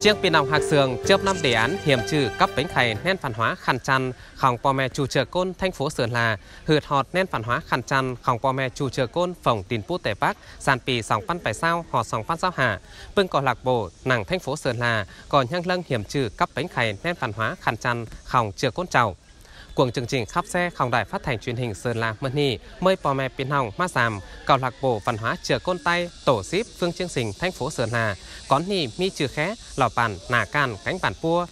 Chiếc pin nòng hạc sườn chớp năm đề án hiểm trừ cấp bánh khay nên phản hóa khăn chăn khòng po mẹ chủ trợ côn thành phố Sơn Là hượt họt nên phản hóa khăn chăn khòng po mẹ chủ trợ côn phòng tin pú tề bắc, sàn pì sòng văn phải sao họ sòng văn sao hạ bưng cỏ lạc bộ nàng thành phố Sơn Là còn nhang lâng hiểm trừ cấp bánh khay nên phản hóa khăn chăn khòng chừa côn trầu. Cuồng chương trình khắp xe không đài phát thanh truyền hình Sơn La Mân Nhi mời bò mẹ biến hồng, ma giảm cầu lạc bộ văn hóa chừa côn tay, tổ ship, phương chương trình thành phố Sơn La con nì mi trừ khé, lò bản nà can cánh bản pua,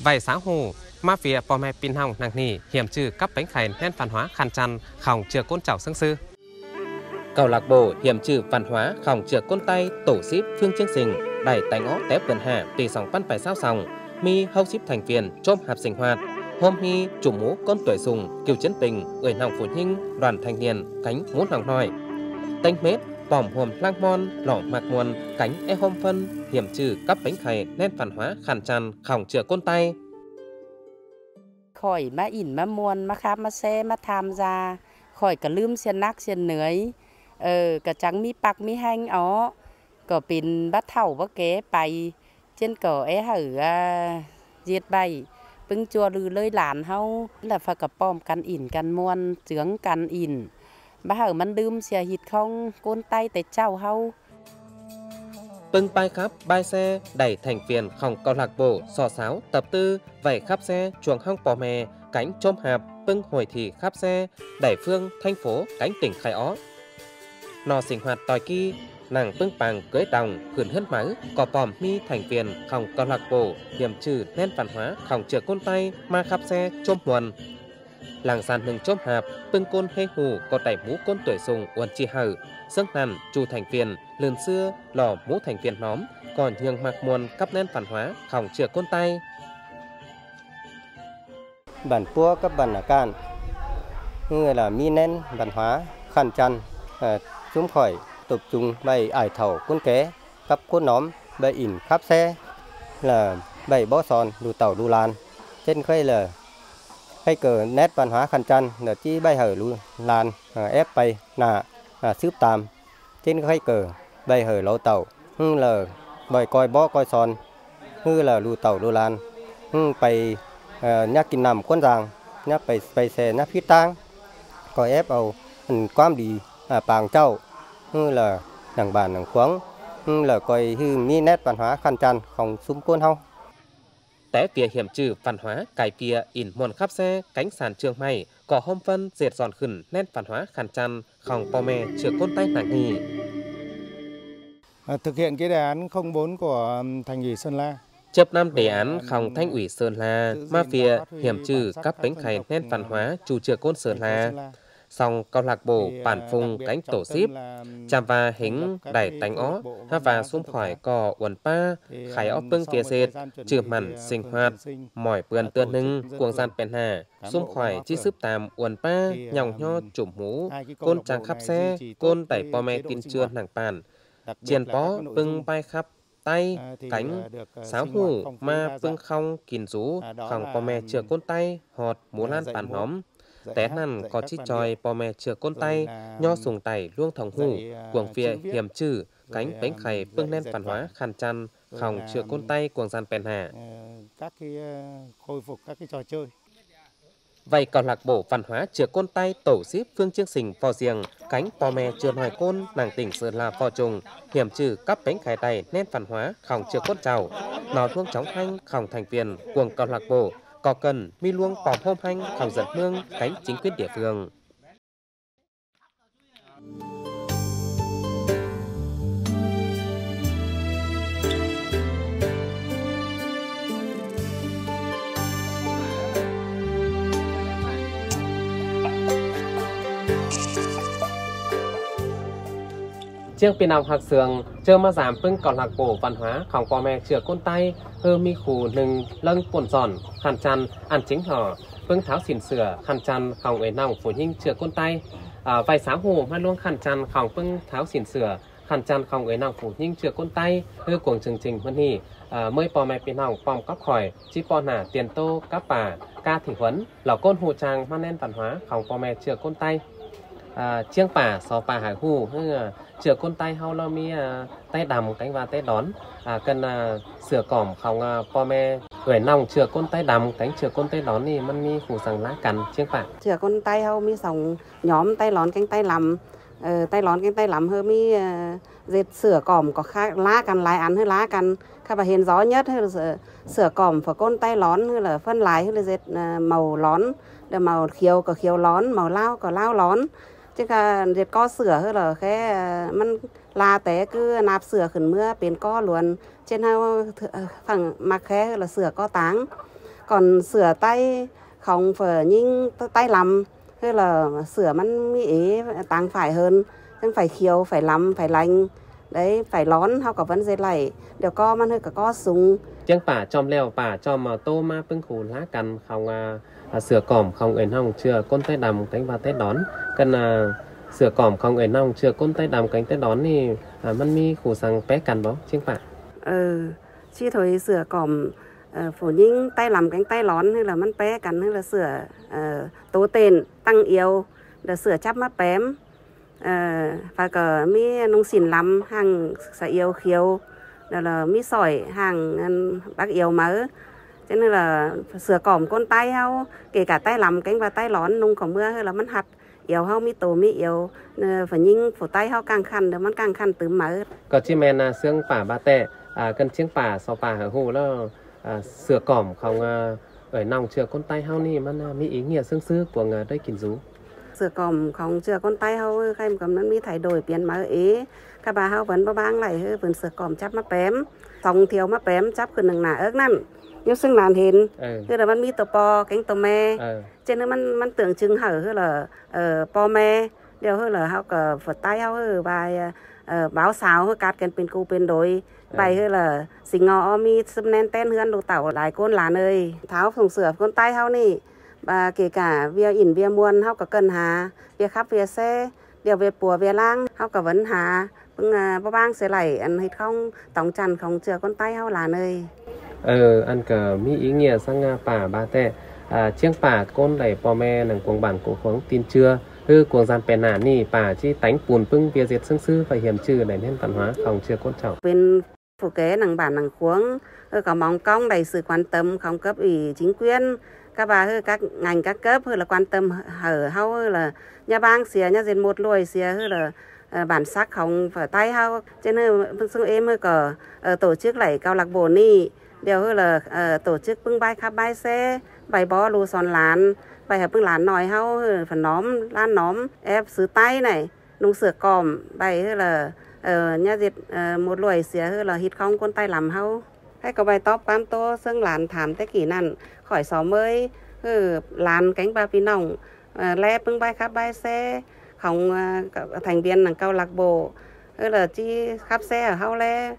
vài sáng hồ ma phía bò mẹ biến hồng nàng nì hiểm trừ cấp bánh khay nên văn hóa khăn chăn khòng chừa côn chảo sương sư. Cầu lạc bộ, hiểm trừ văn hóa khòng chừa côn tay, tổ ship, phương chương trình đẩy tay ngõ tép vườn hạ tùy sòng văn phải sao sòng, mi hậu ship thành viên chôm hạp sinh hoạt hôm hi chủ mũ con tuổi sùng kiều chiến tình người nòng phụ huynh đoàn thanh niên cánh muốn hàng nói tanh mết bỏm hồm lang mon lỏ mạc muôn cánh e hôm phân hiểm trừ cắp bánh khay nên phản hóa khàn tràn khỏng chữa côn tay khỏi má ỉn má muôn má khám má xe má tham gia khỏi cả lươm xiên nác xiên nưới ờ cả trắng mi bạc mi hanh ó cờ pin bắt thảo bắt kế bay trên cờ é hở à, diệt bay เหนื่อยเออกะจังมีปักมีแห้งอ๋อก็เป็นบัดเท่าบัดแก่ไปเช่นก็เอ้หือเย็ดใบ ปึงจัวลือเลยหลานเฮาแล้วฝากกับป้อมกันอินกันมวนเจืองกันอินบ่เฮามันดื่มเสียหิดของก้นไตแต่เจ้าเฮา Pưng bài khắp bài xe đẩy thành viên khòng câu lạc bộ sò sáo tập tư vẩy khắp xe chuồng hong bò mè cánh chôm hạp pưng hồi thì khắp xe đẩy phương thành phố cánh tỉnh khai ó nò sinh hoạt tòi kỳ nàng tương bằng cưới đồng khuyển hân máu có bòm mi thành viên không câu lạc bộ hiểm trừ nên văn hóa không chừa côn tay ma khắp xe chôm muồn. Làng sàn hừng chôm hạp tương côn hê hù có tẩy mũ côn tuổi sùng uẩn chi hở sương nằn chu thành viên lườn xưa lò mũ thành viên nóm còn nhường mặc muôn cấp nên văn hóa không chừa côn tay bản pua các bản ở can người là mi nên văn hóa khăn chăn à, chúng khỏi tập trung bày ải thầu quân kế cấp quân nóm bày ỉn khắp xe là bày bó sòn đủ tàu đủ lan trên khay là khay cờ nét văn hóa khăn chăn là chỉ bày hở lu lan à, ép bày nà à, sướp tam trên khay cờ bày hở lỗ tàu hư là bày coi bó coi sòn hư là lu tàu đủ lan hư bày à, nhắc kinh nằm quân giang nhắc bày bày xe nhắc phi tang coi ép ầu quan đi à, bàng châu là đằng bàn đằng khoáng là coi hư mi nét văn hóa khăn chăn không xung quân hông. Té phía hiểm trừ văn hóa cải phía in muôn khắp xe cánh sàn trường mày có hôm phân dệt giòn khẩn nét văn hóa khăn chăn khòng bò mè chữa côn tay nặng nhì À, thực hiện cái đề án 04 của thành ủy Sơn La. chấp năm đề án khòng thanh ủy Sơn La ma phía hiểm trừ các bánh khay nét văn hóa chủ chữa côn Sơn La song câu lạc bộ bản phùng cánh tổ ship chạm và hình đẩy tánh ó ha và xung khỏi cò uẩn pa khải ó bưng phía dệt trừ mặn sinh hoạt mỏi bươn tươn nưng cuồng gian bèn hà xung khỏi chi sức tàm uẩn pa nhòng nho chủng mũ côn trang khắp xe côn đẩy po me tin chưa nàng bàn chiền bó bưng bay khắp tay cánh sáo hủ ma bưng không kìn rú khòng po me chừa côn tay họt múa lan bản hóm té nằn có chi tròi bò mè chừa côn tay nho sùng tẩy luông thòng hủ cuồng phía hiểm trừ cánh bánh khày bưng lên văn hóa khăn chăn khòng chừa côn tay cuồng gian bèn hà. các cái khôi phục các cái trò chơi. Vậy còn lạc bộ văn hóa chừa côn tay tổ ship phương chương trình phò riêng cánh bò mè chừa hoài côn nàng tỉnh sơn la phò trùng hiểm trừ cấp bánh khải tay nên văn hóa khòng chừa côn trào. Nó luông chóng thanh khòng thành viên cuồng còn lạc bộ có cần, mi luông bòm hôm hanh khảo dẫn hương cánh chính quyền địa phương. chiếc pin nòng hạc sườn chưa ma giảm phưng còn lạc cổ văn hóa khổng qua mẹ chừa côn tay hơ mi khù nừng lâng cuộn giòn khăn chăn ăn chính hò phưng tháo xỉn sửa khăn chăn khổng ấy nòng phủ nhinh chừa côn tay. À, vài sáng hồ hoa luôn khăn chăn khổng phưng tháo xỉn sửa khăn chăn khổng ấy nòng phủ nhinh chừa côn tay. Hơ cuồng chương trình huân hỉ à, mới pò mẹ pin nòng phòng cắp khỏi chi pò nả tiền tô cắp bà ca thị huấn lò côn hồ trang man văn hóa khổng pò mẹ chừa côn tay. À, chiêng pả sò pả hải hu chữa côn tay hao lo mi à, tay đầm cánh và tay đón. À, cần à, sửa cỏm không à, po me. Gửi nòng chữa côn tay đầm cánh chữa côn tay đón thì mân mi phủ rằng lá cắn chiêng pả. Chữa côn tay hao mi sòng nhóm tay đón cánh tay lầm ờ, tay đón cánh tay lắm ờ, hơi mi uh, dệt sửa cỏm có khác lá cằn lái ăn hơi lá cằn khá bà hiền gió nhất hơi sửa, sửa cỏm phở con tay lón hơn là phân lái hơi là dệt uh, màu lón. Màu khiêu có khiêu lón màu lao có lao lón chứ cả dệt co sửa hơn là cái mình là té cứ nạp sửa khẩn mưa biến co luôn trên hao ờ, phẳng mặc khé là sửa co táng. Còn sửa tay không phở nhưng tay lắm. Hay là sửa mình mỹ táng phải hơn. Chẳng phải khiêu, phải lắm, phải lành đấy phải lón họ có vấn dây lẩy đều co man hơi cả co súng. Chẳng bà chom leo bà chom mà tô ma pưng khủ lá cằn không à, à sửa cỏm, không ẩn hồng chưa con tay đầm cánh và tay đón. Cần à, sửa cỏm, không ẩn hồng chưa con tay đầm cánh tay đón thì à, măn mi khủ sang bé cằn bó chẳng bà ừ chi thôi sửa cỏm, uh, à, phổ những tay làm cánh tay lón hay là măn bé cằn hay là sửa uh, à, tố tên tăng yếu. Là sửa chắp mắt bém à, và cờ mi nông xỉn lắm hàng sợ yêu khiếu đó là mi sỏi hàng ừ, bác yêu mà cho nên là sửa cỏm con tay hao kể cả tay lắm cánh và tay lón nông có mưa hay là mắt hạt. Yêu hao mi tổ mi yêu ừ, phải nhìn phủ tay hao càng khăn được mắt càng khăn từ mở có chi men là xương phả ba tệ à, cân chiếng phả sau phả hở hù là à, sửa cỏm không à, ở nòng chừa con tay hao ni mà mi ý nghĩa xương xưa của người đây kín rú สือกล่อมของอ่าเอ่ยน้องเชื่อก้นใต้เฮานี่มันอ่ามีอีเงียซึ้งๆกว่าอ่าได้กินซู เสือกล่อมของเชือคนใต้เฮาใครมันก็มันมีถ่ายโดยเปลี่ยนมาเอข้าบาเฮาเพิ่นบ่บางไหลเฮ้เพิ่นเสือกล่อมจับมาแปมสองเที่ยวมาแปมจับขึ้นหนึ่งหน้าเอิกนั่นยกซึ่งหลานเห็น เออ คือแต่มันมีตัวปอแก๊งตัวแม่ เออ cho nênมันมันtượng trưng hởคือlà ờ po me đều hơi là ฮาก็ฝดใต้เฮาเฮ้บายเอ่อบ่าวสาวเฮากัดกันเป็นกูเป็นโดย ใบเฮ้là สิงออมีซึมแนนเต้นเฮือนลูกเ và kể cả việc in việc muôn học cả cần hà việc khắp việc xe điều việc bùa việc lang học cả vấn hà vâng, à, bưng bao bang sẽ lại anh hết không? Tổng trần không? Chừa con tay hao là nơi? Ờ anh cả mỹ ý nghĩa sang nga bà ba tệ à chiếc bà côn đẩy bò me nàng cuồng bản cổ khoáng tin chưa hư cuồng gian bèn nản nỉ bà chi tánh buồn bưng việc diệt sương sư phải hiểm trừ để nên văn hóa không chưa con trọng bên phủ kế nàng bản nàng cuống có mong công đầy sự quan tâm không cấp ủy chính quyền các bà hơi các ngành, các cấp hơi là quan tâm hở hao hơi là nhà bang xìa, nhà diện một lùi xìa hơi là ờ, bản sắc không phải tay hao cho nên phương xung em hơi có ờ, tổ chức lại câu lạc bộ ni đều hơi là ờ, tổ chức bưng bay khắp bay xe bay bó lù sòn lán bay hợp bưng lán nòi hao phần phải nóm lan nóm, ép xứ tay này, nung sửa còm bay hơi là nhà diệt một lùi xìa hơi là hít không con tay làm hao hay có bài top quan tô xương làn thảm tế kỷ nặn khỏi xó mới hừ làn cánh ba phi nòng ờ, le bưng bài khắp bài xe không ờ, thành viên là câu lạc bộ hơi là chi khắp xe ở hao le.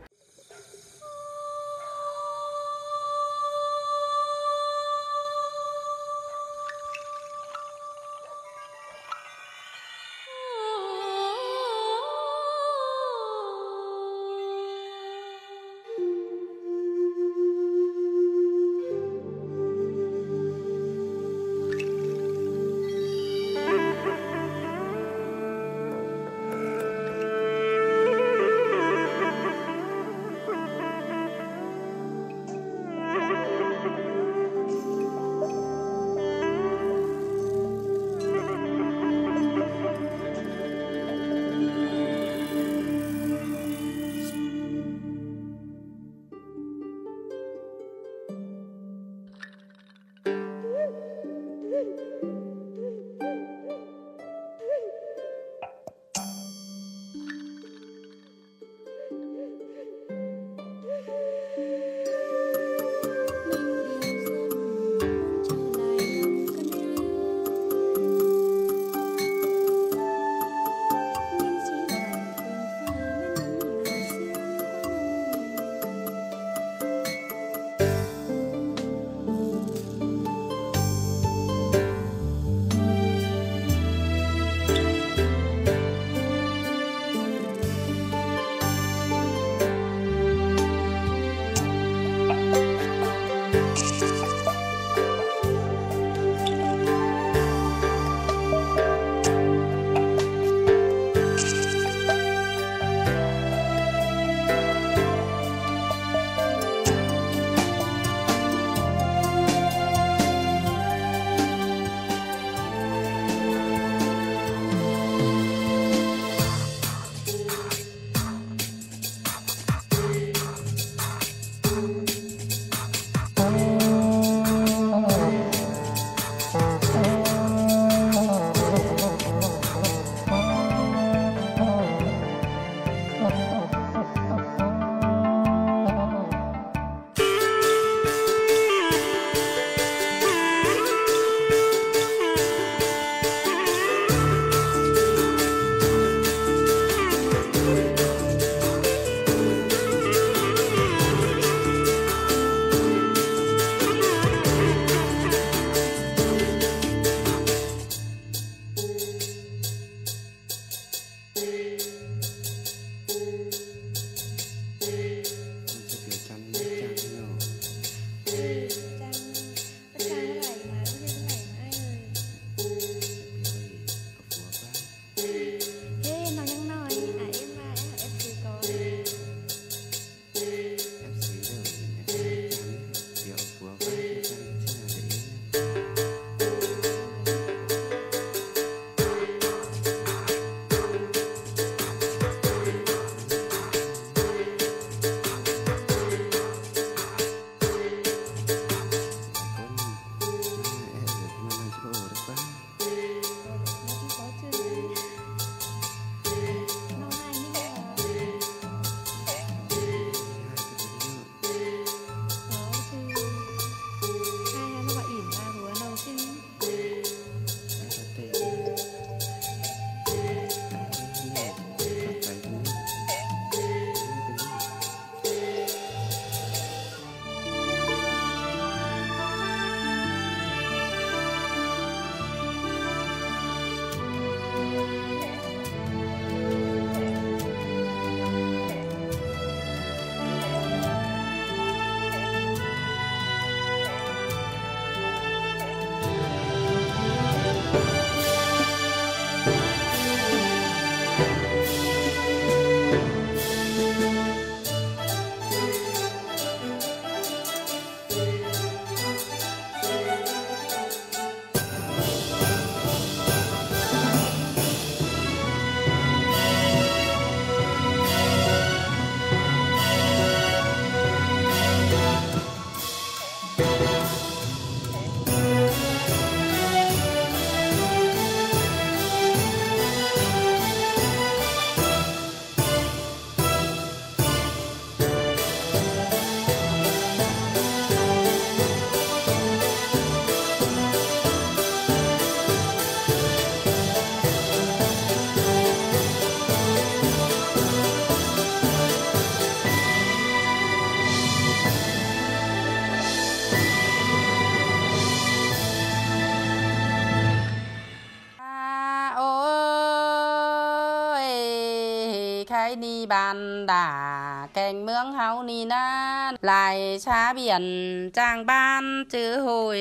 Ni bàn đà cành mương háo ni na, lại xa biển trang ban chữ hồi.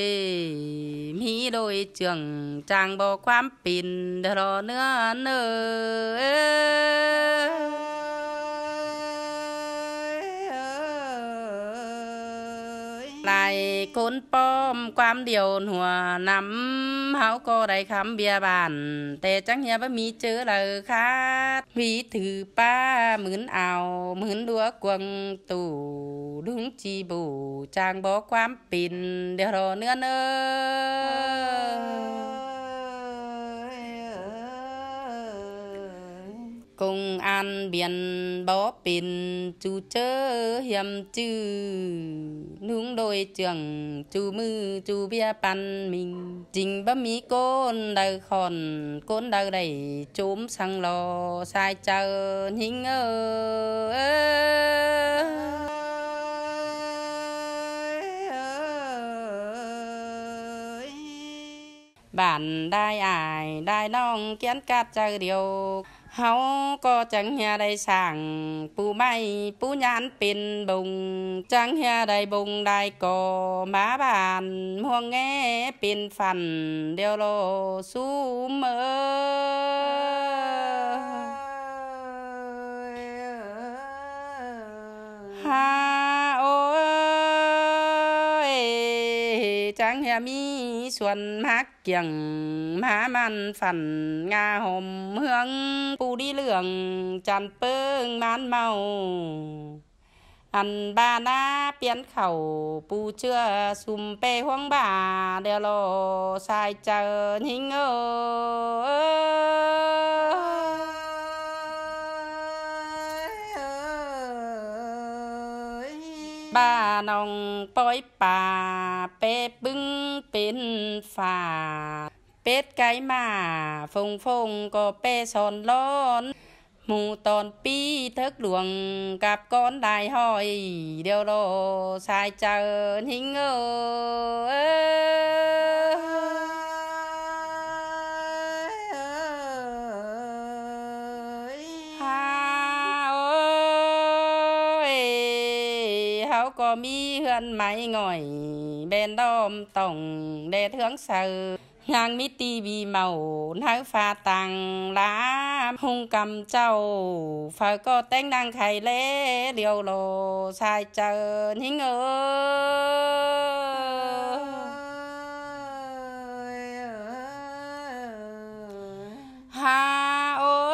Mi đôi trường trang bò quám pin đờ nữa nữa โกนป้อมความเดียวหัวนำเฮาก็ได้คำเบียบาน แต่จังเฮียบ่มีเจอเลยคาดวีถือป้าเหมือนเอาเหมือนดัวกวงตู่ดุงจีบูจางบอกความปิ่นเดี๋ยวรอเนื้อเนอ cùng an biển bó pin chú chớ hiểm chư nướng đôi trường chú mư chú bia pan mình. Trình bấm mi côn đời khòn, côn đời đầy chốm sang lò sai chờ nhinh ơ. Bản đai ải đai nong kiến cát chờ điều. เฮาก็จังเฮียได้สั่งปูไม้ปูยานเป็นบุงจังเฮียได้บุงได้ก่อมาบานห่วงแง่เป็นฝันเดียวโลสู้เมือฮาโอ้ยจังเฮียมีส่วนมัก kiềng má man phản nga hòm hướng phù đi lường chàn pương man màu. Ăn ba na biến khẩu pu chưa sum pe hoang bà đều lo sai chờ nhính ơi ba nong bói bà bê bưng bên phà. Bết cái mà phồng phồng có bê son lon. Mù tòn pi thức luồng cặp con đại hỏi, điều đồ sai chờ hình ơi? dân máy ngồi bên đom tổng để thưởng sờ hàng mít ti vì màu nấu pha tàng lá, hung cầm châu phải có tên đang khai lễ điều lộ sai chờ những ơi ha ôi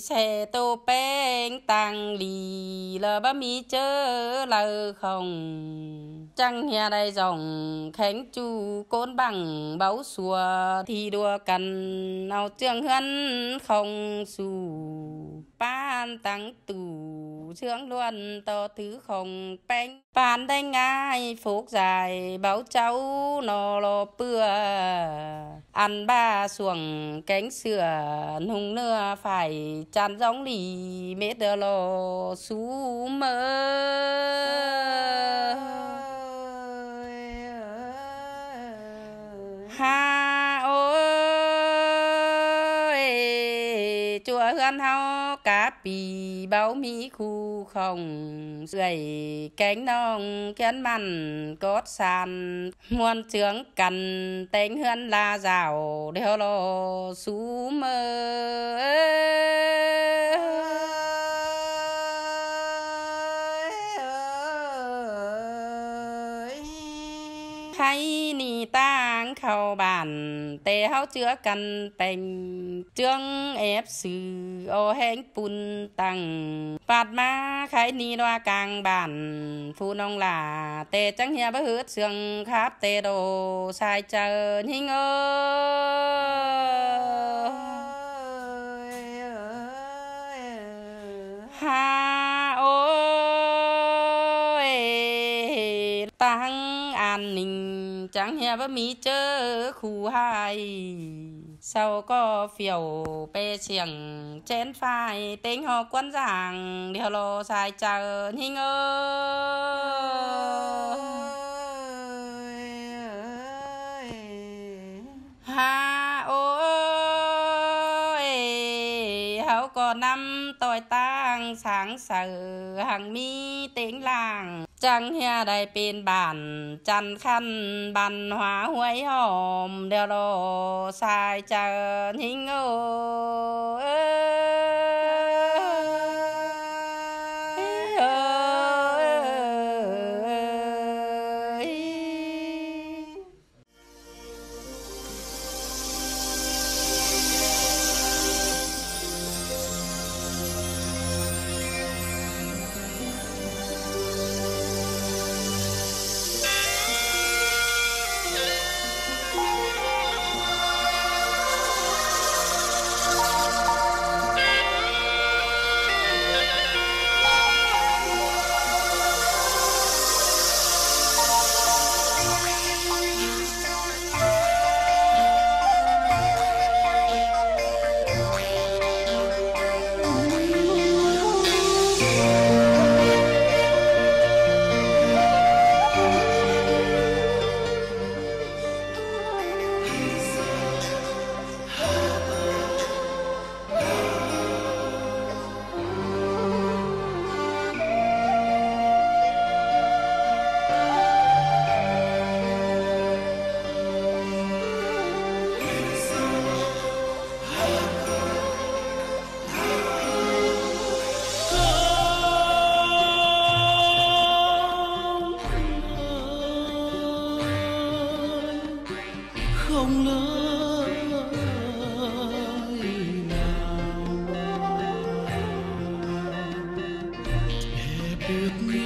sẽ tô bên tàng lì bà mi chớ lâu không trăng nhà đây dòng khánh chu côn bằng, báu xùa thi đua cần nào trường hân không xù ban tăng tù. Trương luôn to thứ không bánh ban đây ngay phúc dài báo cháu nó lo bưa ăn ba xuồng, cánh sửa nung nưa phải chăn giống lì mết đờ lò xú mơ. Ha ôi chùa hương hao cá bì báo mỹ, khu không gầy cánh nong, kiến mặn cốt sàn, muôn trướng cần tánh hương la rào đeo lo sú mơ. Hay ni tang khâu bản tê háo chữa căn tình. Trương ép sự ô hẹn pun tăng phạt ma khai ni đoa càng bản phu nông là tê trắng hiệp bá hướt xương khắp tê đồ sai chờ hình ơ. Ha ôi tăng an ninh chẳng hè bá mi chớ khu hai. Sau có phiểu bê xiềng chén phai tính họ quân giảng điều lô sai chờ hình ơi. Ha năm tang sáng sở hàng mi tiếng làng. Chẳng hề đầy pin bản, chăn khăn, bàn hóa huế hòm đều đồ sai chờ hình ô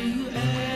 you ever.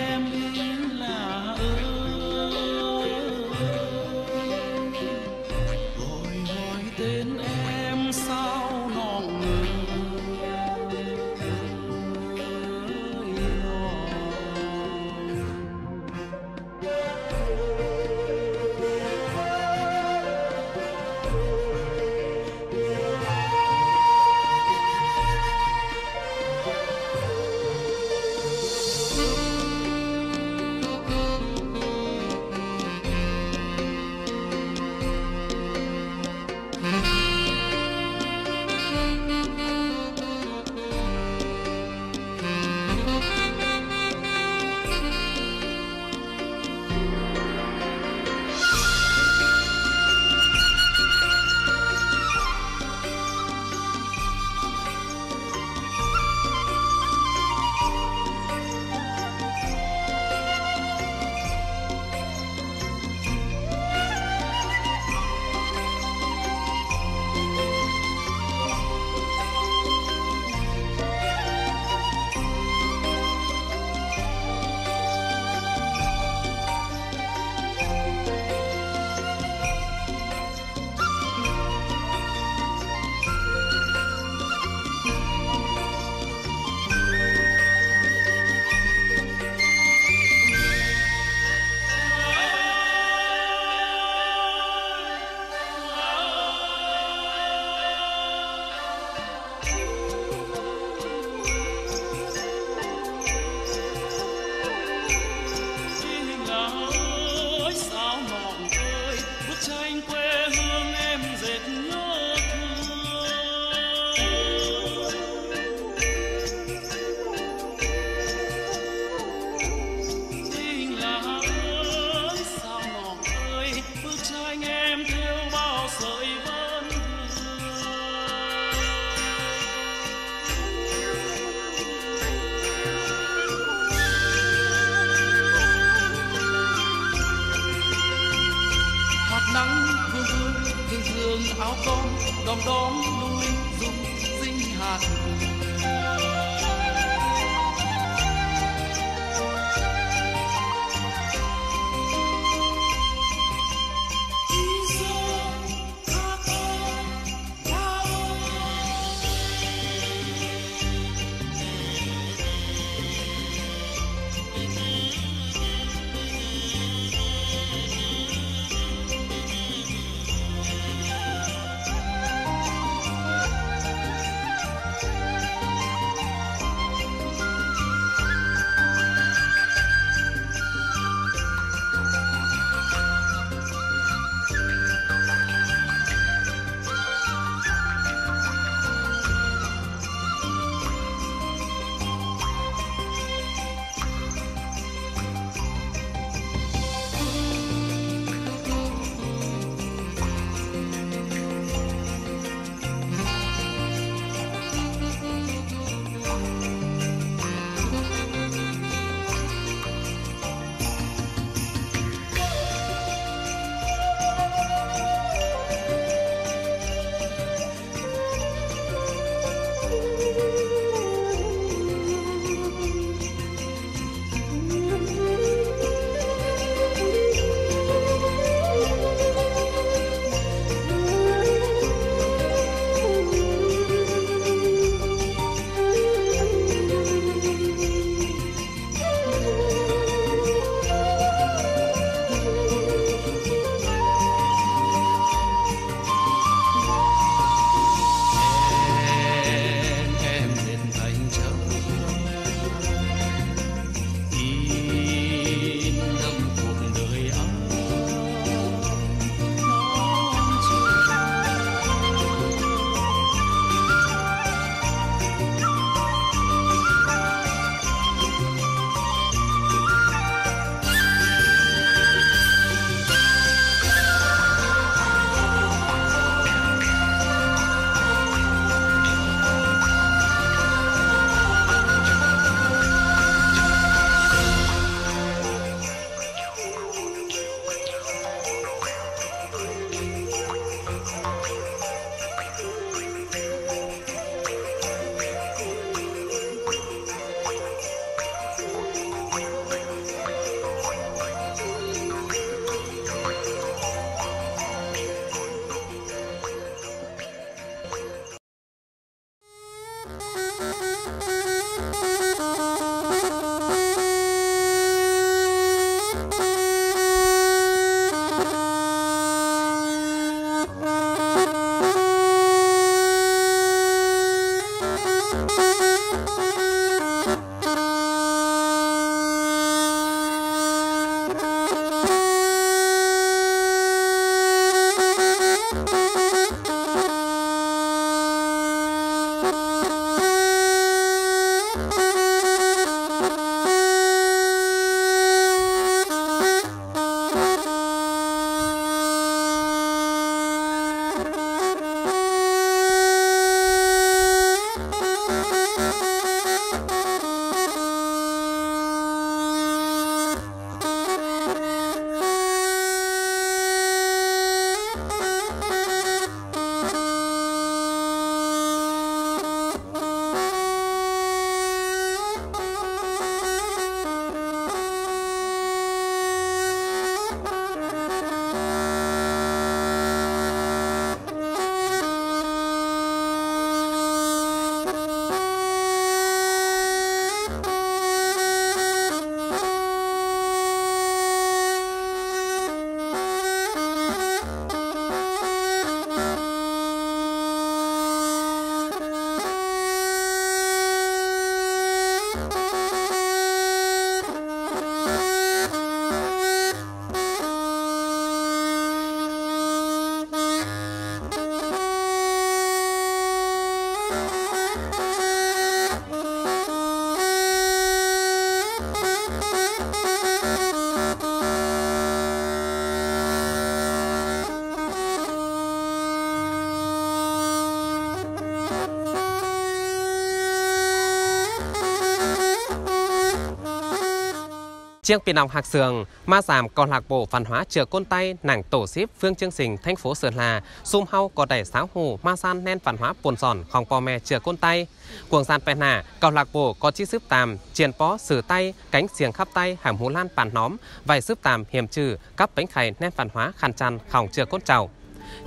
Chiếc pin nòng hạc sường, ma giảm còn lạc bộ văn hóa chừa côn tay, nàng tổ xếp phương chương trình thành phố Sơn Hà, sum hau có đẩy sáo hù ma san nên văn hóa buồn giòn không po me chừa côn tay. Cuồng gian bè nả, cầu lạc bộ có chi sức tàm, chiền pó sử tay, cánh xiềng khắp tay, hàm hú lan bàn nóm, vài sức tàm hiểm trừ, cắp bánh khay nên văn hóa khăn chăn, khỏng chừa côn trào.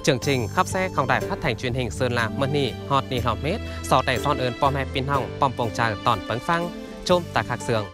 Chương trình khắp xe không đài phát thanh truyền hình Sơn La Mân Nì, Họt Nì Họp Mết, sọ đẩy son ơn po me pin hỏng, pom pong trà tòn phấn phăng, chôm tạc hạc sường.